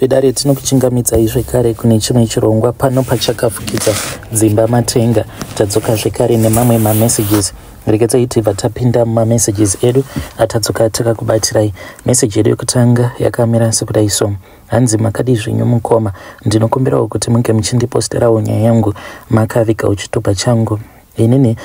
vedare tinokuchingamidzai zvekare kune chimwe chirongwa pano pachakafukidza dzimba matenga. Tadzoka zvekare nemamwe mamessages. Rekedzai tibva tapinda mumamessages edu atadzoka takakubatirai meseji yedu yekutanga yakamira sekudai so hanzi makadi zvenyu mukoma. Ndinokumbirawo kuti munge muchindiposterawo nyaya yangu makavigawo chitupa changu. Inini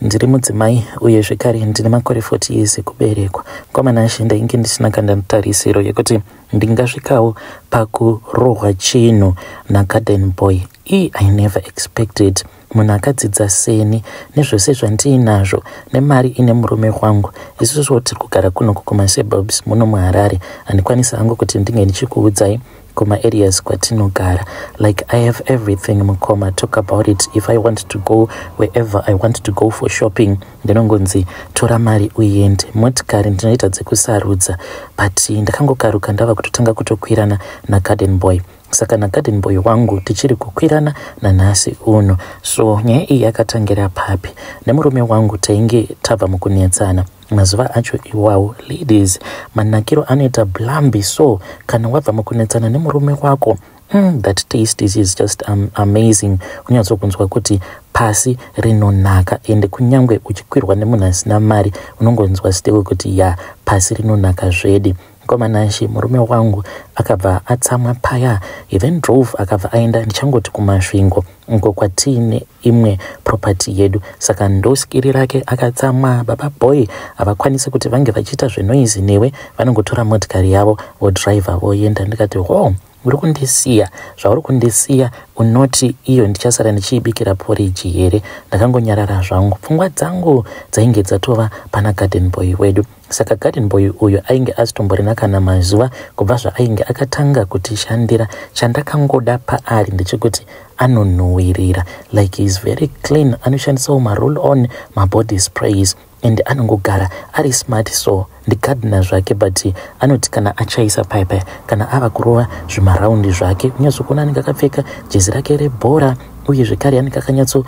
ndiri mudzimai uye zvekare ndine makore 40 years ekuberekwa kwamanashe ndainge ndisina kanda tarisiro yekuti ndingasvikawo pakurohwa chinhu nagarden boy. Ii i never expected. Munhu akadzidza seni nezvose zvandiinazvo nemari ine murume wangu isuswo tiri kugara kunoku kumaseburbs muno muharare. Handikwanisa hangu kuti ndinge ndichikuudzai kuma-areas kwatinogara. Like i have everything mukoma talk about it. If i want to go wherever i want to go for shopping ndinongonzi tora mari uende motikari ndinoita dzekusarudza but ndakangokaruka ndava kutotanga kutokwirana nagarden boy saka nagarden boy wangu tichiri kukwirana nanhasi uno. So nyaya iyi yakatangira papi. Nemurume wangu tainge tabva mukunetsana. Mazuva acho iwawo ladies manakiro anoita blambi. So kana wabva mukunetsana nemurume wako Mm, that taste is, is just um, amazing. Unyatsokunzwa kuti pasi rinonaka ende kunyange uchikwirwa nemunhu asina mari unongonzwa still kuti ya pasi rinonaka zvedi komanashi murume wangu akabva atsamwa paya. He then drove akabva aenda ndichangoti kumasvingo uko kwatiine imwe propati yedu. Saka ndoskiri rake akatsamwa. Baba boy havakwanisi kuti vange vachiita zvenoizi newe. Vanongotora motikari yavo vodhiraivha voenda ndikati ho oh, uri kundisiya zvauri kundisiya unoti iyo ndichasara ndichiibikira poriji here? Ndakangonyarara zvangu. Pfungwa dzangu dzainge dzatova pana garden boy wedu. Saka garden boy uyu ainge azitomborina kana mazuva kubva zvaainge akatanga kutishandira chandakangoda paari ndechekuti anonhuhwirira. Like is very clean. Anoshandisawo maroll on mabody sprays and anongogara ari smart so ndigadhina zvake but anoti kana achaisa paipai kana ava kurova zvimaraundi zvake unyatsokuona anenge akapfeka jezi rake rebhora uye zvekare anenge akanyatso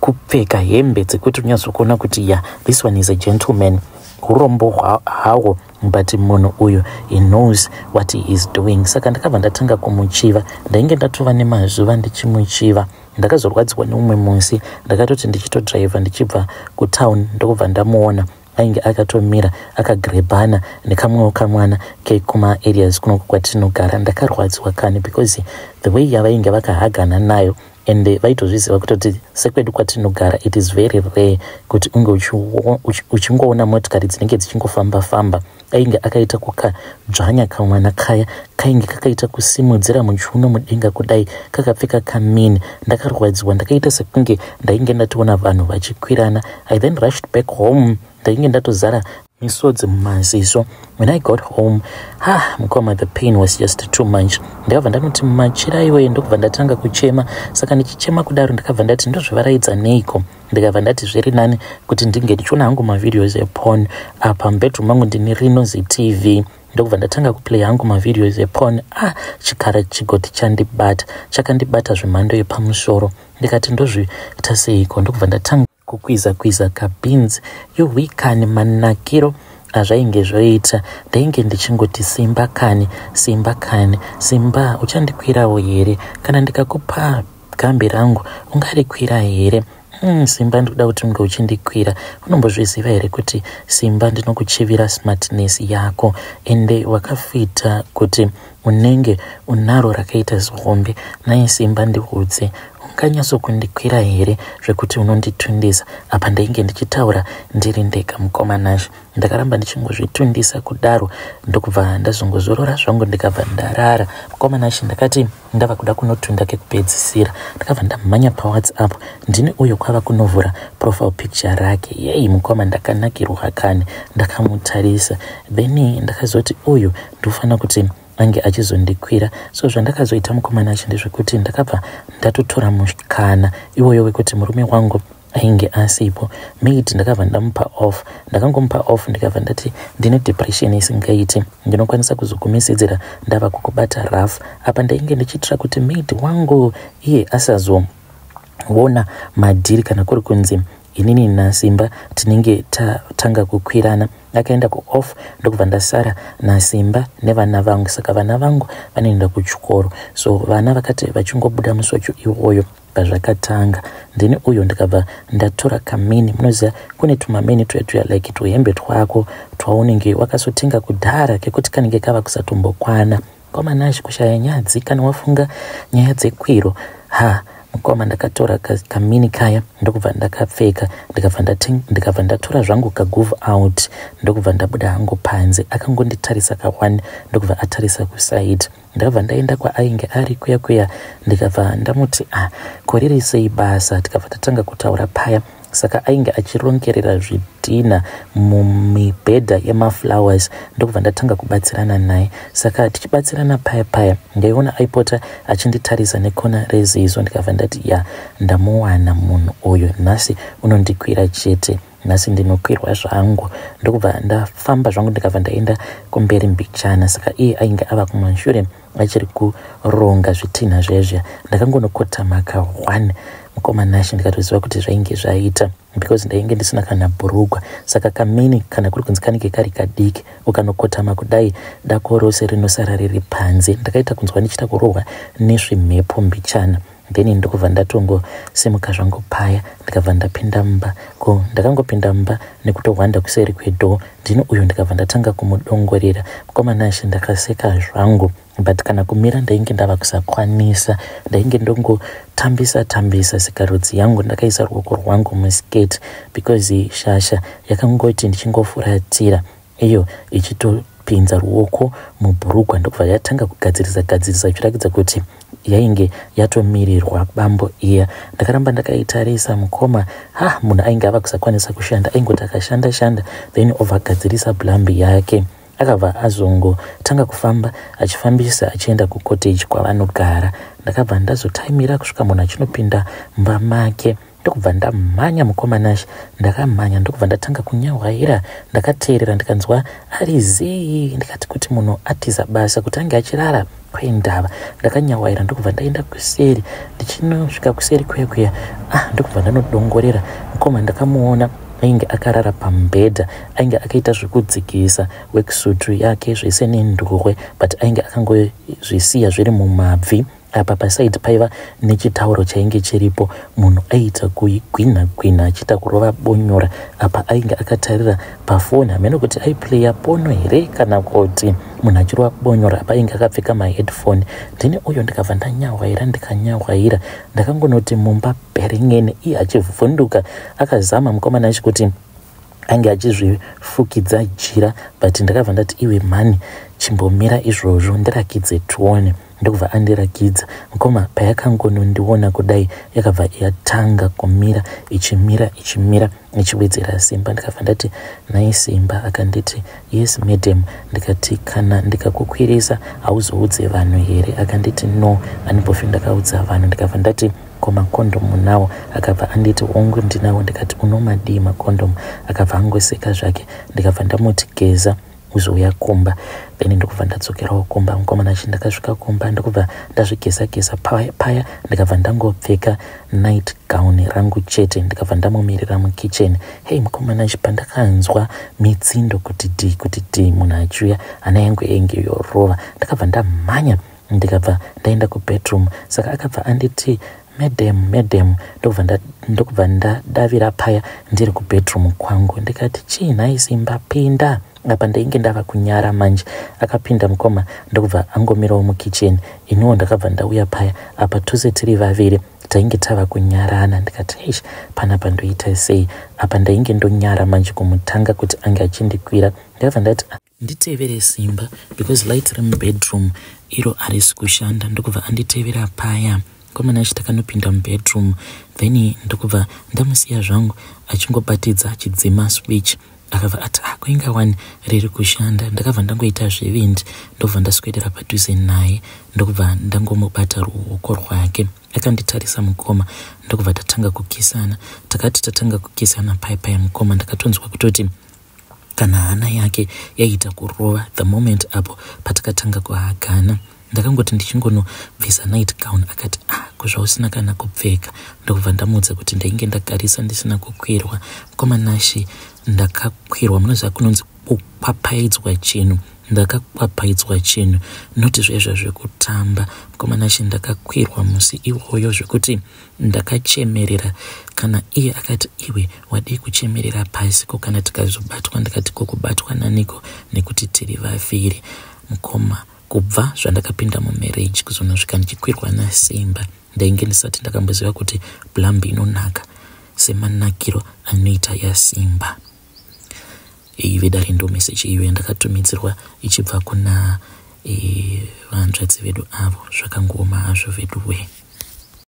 kupfeka hembe dzekuti unyatsokuona kuti ya this one is a gentleman. Urombo hawo but munhu uyu he knows what he is doing. Saka ndakabva ndatanga kumuchiva ndainge ndatova nemazuva ndichimuchiva. Ndakazorwadziwa neumwe musi ndakatoti ndichitodhiraivha ndichibva kutown ndokubva ndamuona ainge akatomira akagrebhana nekamwewo kamwana kekuma-areas kunoko kwatinogara. Ndakarwadziwa kani because the way yavainge vakahagana nayo and vaitozviziva kutoti sekwedu kwatinogara it is very rare kuti unge uchingoona motikari dzinenge dzichingofamba-famba. Ainge akaita kukadzvanya kamwana kaya kainge kakaita kusimudzira muchiuno mudenga kudai kakapfeka kamini. Ndakarwadziwa ndakaita sekunge ndainge ndatoona vanhu vachikwirana. I then rushed back home ndainge ndatozara misodzi mumaziso when i got home ha mukoma the pain was just too much. Ndakabva ndanoti machira iwe ndokubva ndatanga kuchema. Saka ndichichema kudaro ndakabva ndati ndozvivaraidza neiko? Ndikabva ndati zviri nani kuti ndinge ndichiona hangu mavideos epon apa mubedroom mangu ndine rinonzi tv ndokubva ndatanga kuplay hangu mavideos epon ah chikara chigoti chandibata. Chakandibata zvemhando yepamusoro. Ndikati ndozviita seiko? Ndokubva ndatanga kukwiza kwiza kabinzi yuhwi kani manakiro azvainge zvoita ndainge ndichingoti simba kani simba kani simba uchandikwirawo here kana ndikakupa gambi rangu ungarikwira here Mm, simba ndikuda kuti unge uchindikwira unombozviziva here kuti simba ndinokuchivira smartness yako. Ende wakafita kuti unenge unaro rakaita zihombe nai simba ndiudze unganyatsokundikwira here zvekuti unonditundisa? Apa ndainge ndichitaura ndiri ndega mukomanazvo ndakaramba ndichingozvitundisa kudaro ndokubva ndazongozorora zvangu ndikabva ndarara. Mukomanashi ndakati ndava kuda kunotunda kekupedzisira. Ndakabva ndamhanya pawhatsapp. Ndini uyo kwava kunovhura profile picture rake. Yei mukoma ndakanakirwa kani. Ndakamutarisa. Then ndakazoti uyu ndiofanira kuti ange achizondikwira. So zvandakazoita mukomana acho ndezvekuti ndakabva ndatotora mukana iwoyo wekuti murume wangu ainge asipo. Maid ndakabva ndamupa off. Ndakangomupa off ndikabva ndati ndine depression isingaiti. Ndinokwanisa kuzogumisedzera ndava kukubata raf apa ndainge ndichiitira kuti maid wangu iye asazoona madhiri kana kuri kunzi inini nasimba tinenge tatanga kukwirana. Akaenda kuoff ndokubva ndasara nasimba nevana vangu. Saka vana vangu vanoenda kuchikoro. So vana vakati vachingobuda musi wacho iwoyo pazvakatanga. Ndini uyo ndikabva ndatora kamini. Munoziva kune tumamini tuya tuya like tuhembe twako twaunenge wakazotenga kudhara kekuti kanenge kava kusatombokwana kwamanashi kushaya nyadzi kana wafunga nyaya dzekwiro ha mukoma ndakatora kamini kaya ndokubva ndakapfeka ndikabva ndatora zvangu kagove out ndokubva ndabuda hangu panze akangonditarisa kawani ndokubva atarisa kusaidi ndakabva ndaenda kwaainge ari kuya kuya ndikabva ndamuti ah koriri sei basa? Tikabva tatanga kutaura paya saka ainge achirongerera zvidhina mumibhedha yemaflowers ndokubva ndatanga kubatsirana naye. Saka tichibatsirana paya paya ndaiona aipota achinditarisa nekona rezizo ndikabva ndati ya ndamuwana munhu uyu nhasi unondikwira chete nhasi ndinokwirwa zvangu. Ndokubva ndafamba zvangu ndikabva ndaenda kumberi mbichana saka iye ainge ava kumashure achiri kuronga zvitinha zvezvya ndakangonokotama ka1 mukomanashi ndikatoziva kuti zvainge zvaita because ndainge ndisina kana bhurugwa. Saka kamini kana kuri kunzi kanenge kari kadiki ukanokotama kudai dako rose rinosara riri panze. Ndakaita kunzwa ndichida kurohwa nezvimhepo mbichana then ndokubva ndatongosimuka zvangu paya ndikabva ndapinda mumba ko ndakangopinda mumba nekutohwanda kuseri kwedhoo ndini uyo ndikabva ndatanga kumudongorera. Mukomanashi ndakaseka zvangu but kana kumira ndainge ndava kusakwanisa. Ndainge ndongotambisa tambisa sikarudzi yangu ndakaisa ruoko rwangu muskate because shasha yakangoti ndichingofuratira iyo ichitopinza ruoko mubhurugwa. Ndokubva yatanga kugadzirisa gadzirisa ichiratidza kuti yainge yatomirirwa bambo iya ndakaramba ndakaitarisa mukoma. Ha munhu ainge ava kusakwanisa kushanda aingoti akashanda shanda then obva agadzirisa blambi yake. Akabva azongotanga kufamba achifambisa achienda kucottage kwavanogara. Ndakabva ndazotaimira kusvika munhu achinopinda mumba make ndokubva ndamhanya mukomanashi ndakamhanya ndokubva ndatanga kunyahwaira ndakateerera ndikanzwa ari zei ndikati kuti munhu atiza basa kuti ange achirara kwaindava ndakanyahwaira ndokubva ndaenda kuseri ndichinosvika kuseri kuya kuya ah ndokubva ndanodongorera. Mukoma ndakamuona ainge akarara pamubhedha ainge akaita zvekudzikisa weksutu yake zvese nenduhwe but ainge akangozvisiya zviri mumabvi apa pasaidi paiva nechitauro chainge chiripo. Munhu aiita kuigwinha gwinha achiita kurova bonyora apa ainge akatarira pafoni. Hamene kuti aiplaya pono here kana kuti munhu achirova bonyora apa ainge akapfeka maheadphone. Ndini uyo ndikabva ndanyahwaira ndikanyahwaira ndakangonoti mumba beringene iye achivhunduka akazama mukomana achi kuti ainge achizvifukidza jira but ndakabva ndati iwe mhani chimbomira izvozvo ndirakidze tuone ndokubva andirakidza mukoma payakangonondiona kudai yakabva yatanga kumira ichimira ichimira ichiwedzera simba. Ndikabva ndati nai simba akanditi yes madam. Ndikati kana ndikakukwirisa hauzoudze vanhu here? Akanditi no handibofi ndakaudza vanhu. Ndikabva ndati ko makondomu nawo. Akabva anditi ongu ndinawo. Ndikati unomadii makondomu? Akabva angoseka zvake. Ndikabva ndamuti geza uzouya kumba. Then ndokubva ndadzokerawo kumba mukomana chi ndakasvika kumba ndokubva ndazvigesa gesa paya ndikabva ndangopfeka night gown rangu chete ndikabva ndamumirira mukitchen hei mukomana chi pandakanzwa mitsindo kuti d kuti d munhu achiuya hana yangu yainge yorova. Ndakabva ndamhanya ndikabva ndaenda kubedroom. Saka akabva anditi madam madam ndokubva ndadavira paya ndiri kubedroom kwangu. Ndikati chii nhai simba pinda apa ndainge ndava kunyara manje akapinda mukoma ndokubva angomirawo mukicheni. Iniwo ndakabva ndauya paya apa tose tiri vaviri tainge tava kunyarana. Ndikati eish panapa ndoita sei? Apa ndainge ndonyara manje kumutanga kuti ange achindikwira. Ndakabva ndati nditevere simba because light remubedroom iro harisi kushanda. Ndokubva anditevera paya komana achi takanopinda mubedroom then ndokubva ndamusiya zvangu achingobatidza achidzima switch akabva ati akuinga ah, wani riri kushanda. Ndakabva ndangoita zvevindi ndobva ndaswedera padhuze naye ndokubva ndangomubata ruoko rwake. Akanditarisa mukoma ndokubva tatanga kukisana. Takati tatanga kukisana paipai mukoma ndakatonzwa kutoti kana hana yake yaita kurova the moment apo patakatanga kuhagana ndakangoti ndichingonobvisa night gown akati ah zvausina kana kupfeka. Ndokubva ndamuudza kuti ndainge ndagarisa ndisina kukwirwa. Mukomanashi ndakakwirwa munoziva kunonzi kupapaidzwa chinhu ndakakwapaidzwa chinhu. Noti zvezvo zvekutamba. Mukomanashi ndakakwirwa musi iwoyo zvekuti ndakachemerera. Kana iye akati iwe wadii kuchemerera pasi ko kana tikazobatwa ndikati kokubatwa naniko? Nekuti tiri vaviri mukoma kubva zvandakapinda mumarriage kuzonosvika ndichikwirwa nasimba. Ndainge ndisati ndakamboziva kuti blambi inonaka semanakiro anoita yasimba vedare ndo meseji iyo yandakatumidzirwa ichibva kuna vanzvadzi vedu avo zvakangoma hazvo vedu wee